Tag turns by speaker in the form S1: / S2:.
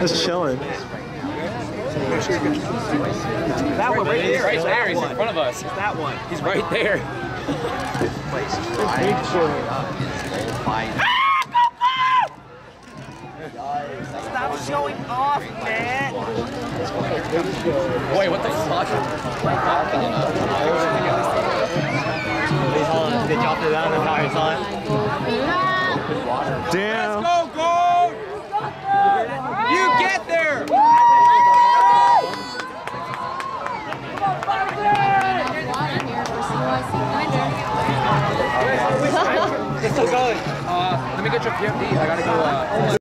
S1: Just chilling.
S2: That one right there.
S3: Right there, he's in front of us.
S2: It's that one.
S3: He's right there.
S2: Stop showing off, man.
S3: Boy, what the fuck?
S4: Did you off the down and how you saw
S3: Uh, let me get your PFD. I gotta go. Uh,